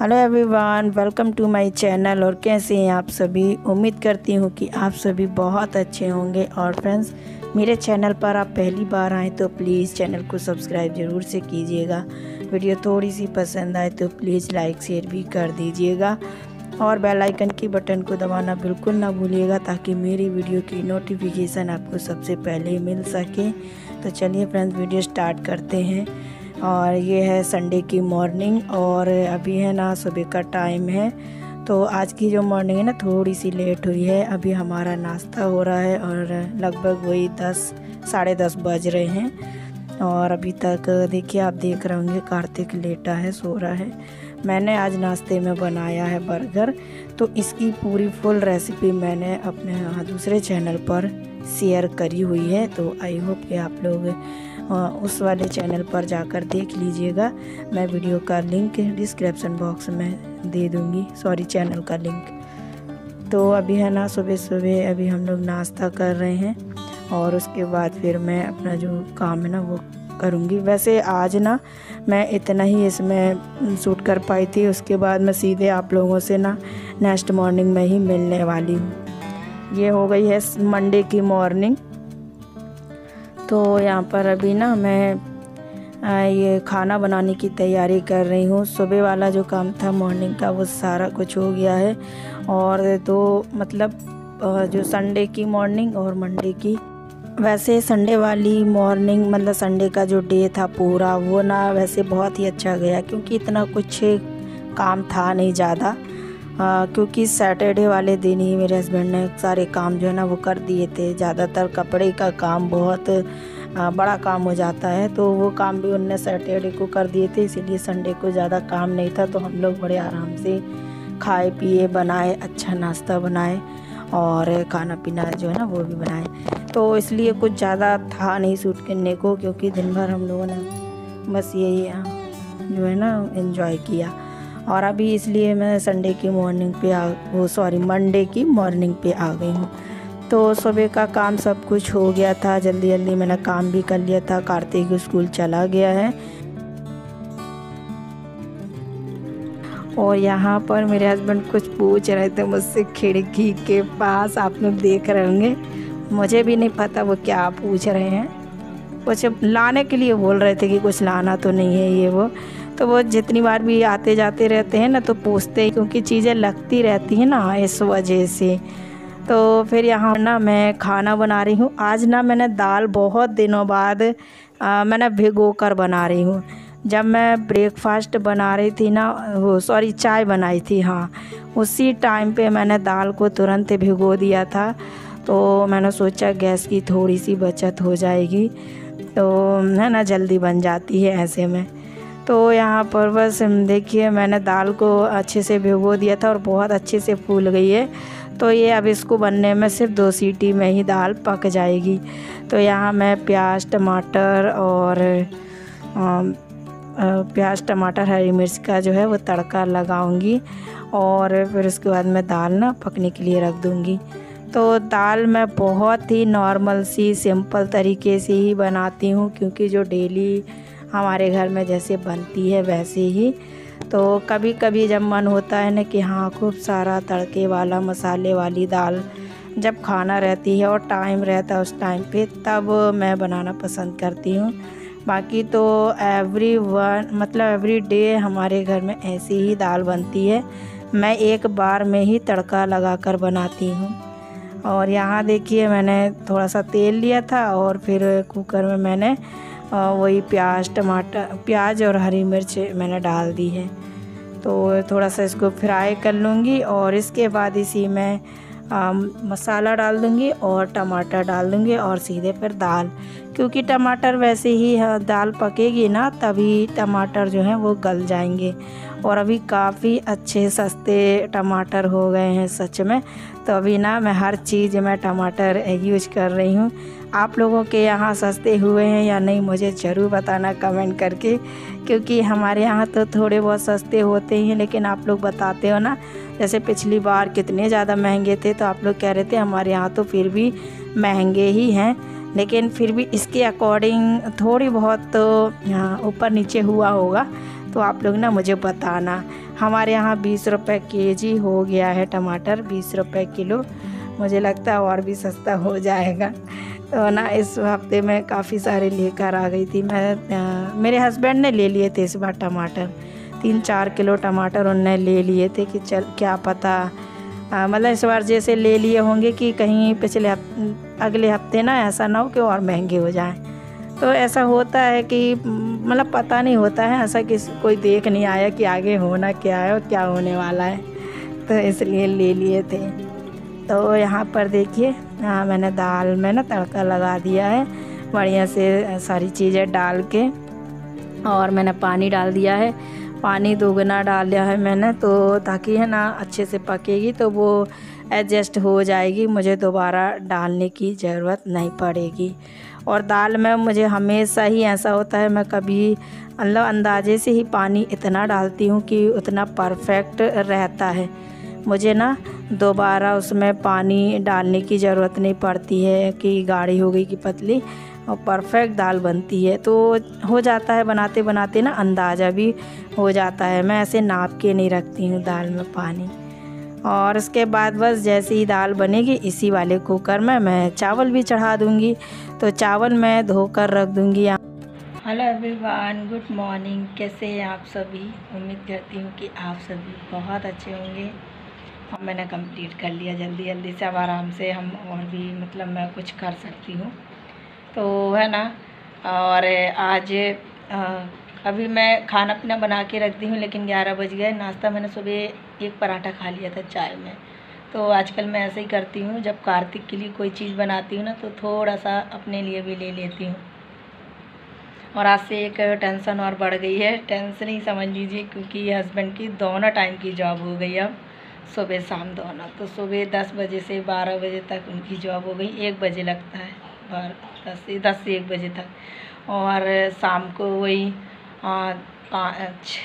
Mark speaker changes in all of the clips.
Speaker 1: Hello everyone welcome to my channel और कैसे हैं आप सभी? उम्मीद करती हूँ कि आप सभी बहुत अच्छे होंगे और फ्रेंड्स मेरे चैनल पर आप पहली बार आएँ तो प्लीज़ चैनल को सब्सक्राइब ज़रूर से कीजिएगा। वीडियो थोड़ी सी पसंद आए तो प्लीज़ लाइक शेयर भी कर दीजिएगा। और बेल आइकन की बटन को दबाना बिल्कुल ना भूलिएगा ताकि मेरी वीडियो की नोटिफिकेशन आपको सबसे पहले मिल सके। तो चलिए फ्रेंड्स वीडियो स्टार्ट करते हैं। और ये है संडे की मॉर्निंग और अभी है ना सुबह का टाइम है। तो आज की जो मॉर्निंग है ना थोड़ी सी लेट हुई है। अभी हमारा नाश्ता हो रहा है और लगभग वही दस, साढ़े दस बज रहे हैं। और अभी तक देखिए, आप देख रहे होंगे कार्तिक लेटा है, सो रहा है। मैंने आज नाश्ते में बनाया है बर्गर तो इसकी पूरी फुल रेसिपी मैंने अपने दूसरे चैनल पर शेयर करी हुई है। तो आई होप कि आप लोग उस वाले चैनल पर जाकर देख लीजिएगा। मैं वीडियो का लिंक डिस्क्रिप्शन बॉक्स में दे दूँगी। सॉरी, चैनल का लिंक। तो अभी है ना सुबह सुबह अभी हम लोग नाश्ता कर रहे हैं और उसके बाद फिर मैं अपना जो काम है ना, वो करूँगी। वैसे आज ना, मैं इतना ही इसमें शूट कर पाई थी। उसके बाद मैं सीधे आप लोगों से ना, नेक्स्ट मॉर्निंग में ही मिलने वाली हूँ। ये हो गई है मंडे की मॉर्निंग। तो यहाँ पर अभी ना मैं ये खाना बनाने की तैयारी कर रही हूँ। सुबह वाला जो काम था मॉर्निंग का, वो सारा कुछ हो गया है। और तो मतलब जो संडे की मॉर्निंग और मंडे की, वैसे संडे वाली मॉर्निंग मतलब संडे का जो डे था पूरा, वो ना वैसे बहुत ही अच्छा गया, क्योंकि इतना कुछ काम था नहीं ज़्यादा। क्योंकि सैटरडे वाले दिन ही मेरे हस्बैंड ने सारे काम जो है ना वो कर दिए थे। ज़्यादातर कपड़े का काम बहुत आ, बड़ा काम हो जाता है तो वो काम भी उनने सैटरडे को कर दिए थे इसीलिए संडे को ज़्यादा काम नहीं था तो हम लोग बड़े आराम से खाए पिए बनाए अच्छा नाश्ता बनाए और खाना पीना जो है ना वो भी बनाए। तो इसलिए कुछ ज़्यादा था नहीं सूट करने को क्योंकि दिन भर हम लोगों ने बस यही जो है ना इन्जॉय किया। और अभी इसलिए मैं संडे की मॉर्निंग पे आ, वो सॉरी मंडे की मॉर्निंग पे आ गई हूँ। तो सुबह का काम सब कुछ हो गया था, जल्दी जल्दी मैंने काम भी कर लिया था, कार्तिक स्कूल चला गया है। और यहाँ पर मेरे हस्बैंड कुछ पूछ रहे थे मुझसे खिड़की के पास, आप लोग देख रहे होंगे। मुझे भी नहीं पता वो क्या पूछ रहे हैं। कुछ लाने के लिए बोल रहे थे कि कुछ लाना तो नहीं है ये वो। तो वो जितनी बार भी आते जाते रहते हैं ना तो पूछते हैं क्योंकि चीज़ें लगती रहती हैं ना इस वजह से। तो फिर यहाँ ना मैं खाना बना रही हूँ। आज ना मैंने दाल बहुत दिनों बाद आ, मैंने भिगो कर बना रही हूँ। जब मैं ब्रेकफास्ट बना रही थी ना वो सॉरी चाय बनाई थी हाँ। उसी टाइम पे मैंने दाल को तुरंत भिगो दिया था। तो मैंने सोचा गैस की थोड़ी सी बचत हो जाएगी। तो है ना जल्दी बन जाती है ऐसे में। तो यहाँ पर बस देखिए, मैंने दाल को अच्छे से भिगो दिया था और बहुत अच्छे से फूल गई है। तो ये अब इसको बनने में सिर्फ़ दो सीटी में ही दाल पक जाएगी। तो यहाँ मैं प्याज, टमाटर और प्याज, टमाटर, हरी मिर्च का जो है वो तड़का लगाऊँगी और फिर उसके बाद मैं दाल ना पकने के लिए रख दूँगी। तो दाल मैं बहुत ही नॉर्मल सी, सिंपल तरीके से ही बनाती हूँ क्योंकि जो डेली हमारे घर में जैसे बनती है वैसे ही। तो कभी कभी जब मन होता है ना कि हाँ खूब सारा तड़के वाला मसाले वाली दाल जब खाना रहती है और टाइम रहता है उस टाइम पे, तब मैं बनाना पसंद करती हूँ। बाकी तो एवरी वन मतलब एवरी डे हमारे घर में ऐसी ही दाल बनती है। मैं एक बार में ही तड़का लगा कर बनाती हूँ। और यहाँ देखिए मैंने थोड़ा सा तेल लिया था और फिर कुकर में मैंने वही प्याज टमाटर प्याज और हरी मिर्च मैंने डाल दी है। तो थोड़ा सा इसको फ्राई कर लूँगी और इसके बाद इसी में आ, मसाला डाल दूँगी और टमाटर डाल दूँगी और सीधे फिर दाल। क्योंकि टमाटर वैसे ही दाल पकेगी ना तभी टमाटर जो हैं वो गल जाएँगे। और अभी काफ़ी अच्छे सस्ते टमाटर हो गए हैं सच में। तो अभी ना मैं हर चीज़ में टमाटर यूज़ कर रही हूँ। आप लोगों के यहाँ सस्ते हुए हैं या नहीं, मुझे ज़रूर बताना कमेंट करके, क्योंकि हमारे यहाँ तो थोड़े बहुत सस्ते होते हैं लेकिन आप लोग बताते हो ना। जैसे पिछली बार कितने ज़्यादा महँगे थे तो आप लोग कह रहे थे हमारे यहाँ तो फिर भी महँगे ही हैं। लेकिन फिर भी इसके अकॉर्डिंग थोड़ी बहुत तो ऊपर नीचे हुआ होगा। तो आप लोग ना मुझे बताना। हमारे यहाँ बीस रुपये के जी हो गया है टमाटर बीस रुपये किलो। मुझे लगता है और भी सस्ता हो जाएगा। तो ना इस हफ़्ते में काफ़ी सारे लेकर आ गई थी। मैं आ, मेरे हस्बैंड ने ले लिए थे इस बार टमाटर। तीन चार किलो टमाटर उनने ले लिए थे कि चल क्या पता मतलब इस बार जैसे ले लिए होंगे कि कहीं पिछले हफ अगले हफ़्ते ना ऐसा ना हो कि और महँगे हो जाएँ। तो ऐसा होता है कि मतलब पता नहीं होता है, ऐसा कि कोई देख नहीं आया कि आगे होना क्या है और क्या होने वाला है। तो इसलिए ले लिए थे। तो यहाँ पर देखिए हाँ मैंने दाल में ना तड़का लगा दिया है, बढ़िया से सारी चीज़ें डाल के और मैंने पानी डाल दिया है। पानी दोगुना डाल दिया है मैंने तो ताकि है ना अच्छे से पकेगी तो वो एडजस्ट हो जाएगी, मुझे दोबारा डालने की ज़रूरत नहीं पड़ेगी। और दाल में मुझे हमेशा ही ऐसा होता है, मैं कभी मतलब अंदाजे से ही पानी इतना डालती हूँ कि उतना परफेक्ट रहता है। मुझे ना दोबारा उसमें पानी डालने की ज़रूरत नहीं पड़ती है कि गाढ़ी हो गई कि पतली, और परफेक्ट दाल बनती है। तो हो जाता है बनाते बनाते ना, अंदाज़ा भी हो जाता है। मैं ऐसे नाप के नहीं रखती हूँ दाल में पानी। और उसके बाद बस जैसे ही दाल बनेगी इसी वाले कुकर में मैं चावल भी चढ़ा दूँगी। तो चावल मैं धोकर रख दूँगी हेलो एवरीवन गुड मॉर्निंग। कैसे हैं आप सभी? उम्मीद करती हूँ कि आप सभी बहुत अच्छे होंगे। और मैंने कंप्लीट कर लिया जल्दी जल्दी से। अब आराम से हम और भी मतलब मैं कुछ कर सकती हूँ। तो है ना? और आज आ, अभी मैं खाना पीना बना के रख दी हूँ लेकिन ग्यारह बज गए। नाश्ता मैंने सुबह एक पराठा खा लिया था चाय में। तो आजकल मैं ऐसे ही करती हूँ, जब कार्तिक के लिए कोई चीज़ बनाती हूँ ना तो थोड़ा सा अपने लिए भी ले लेती हूँ। और आज से एक टेंशन और बढ़ गई है। टेंशन ही समझ लीजिए, क्योंकि हस्बैंड की दोनों टाइम की जॉब हो गई अब, सुबह शाम दोनों। तो सुबह दस बजे से बारह बजे तक उनकी जॉब हो गई, एक बजे लगता है बारह दस से दस से एक बजे तक। और शाम को वही पाँच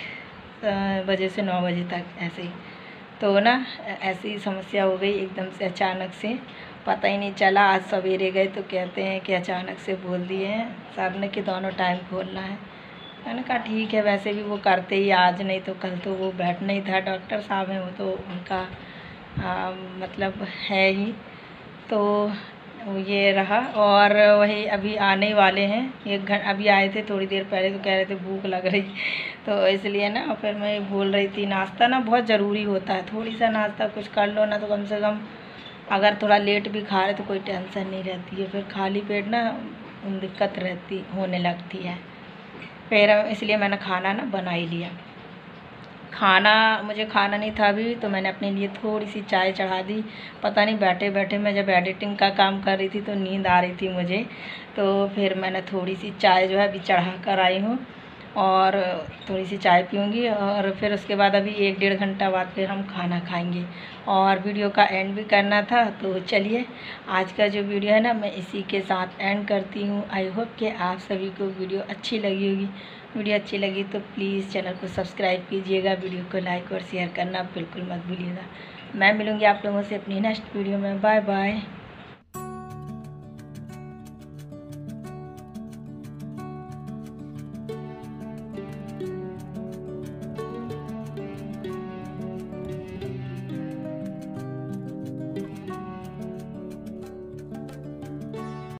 Speaker 1: बजे से नौ बजे तक ऐसे ही। तो ना ऐसी समस्या हो गई एकदम से अचानक से। पता ही नहीं चला आज सवेरे गए तो कहते हैं कि अचानक से बोल दिए हैं सर ने कि दोनों टाइम खोलना है। मैंने कहा ठीक है वैसे भी वो करते ही आज नहीं तो कल तो वो बैठना ही था डॉक्टर साहब हैं वो तो उनका आ, मतलब है ही। तो ये रहा और वही अभी आने वाले हैं। एक घंटे अभी आए थे थोड़ी देर पहले तो कह रहे थे भूख लग रही तो इसलिए ना फिर मैं बोल रही थी, नाश्ता ना बहुत ज़रूरी होता है। थोड़ी सा नाश्ता कुछ कर लो ना तो कम से कम अगर थोड़ा लेट भी खा रहे तो कोई टेंशन नहीं रहती है। फिर खाली पेट ना दिक्कत रहती, होने लगती है। फिर इसलिए मैंने खाना ना बना ही लिया। खाना, मुझे खाना नहीं था अभी तो मैंने अपने लिए थोड़ी सी चाय चढ़ा दी। पता नहीं बैठे बैठे मैं जब एडिटिंग का काम कर रही थी तो नींद आ रही थी मुझे। तो फिर मैंने थोड़ी सी चाय जो है अभी चढ़ा कर आई हूँ। और थोड़ी सी चाय पीऊँगी और फिर उसके बाद अभी एक डेढ़ घंटा बाद फिर हम खाना खाएँगे। और वीडियो का एंड भी करना था तो चलिए आज का जो वीडियो है ना, मैं इसी के साथ एंड करती हूँ। आई होप कि आप सभी को वीडियो अच्छी लगी होगी। वीडियो अच्छी लगी तो प्लीज़ चैनल को सब्सक्राइब कीजिएगा, वीडियो को लाइक और शेयर करना बिल्कुल मत भूलिएगा। मैं मिलूँगी आप लोगों से अपनी नेक्स्ट वीडियो में। Bye bye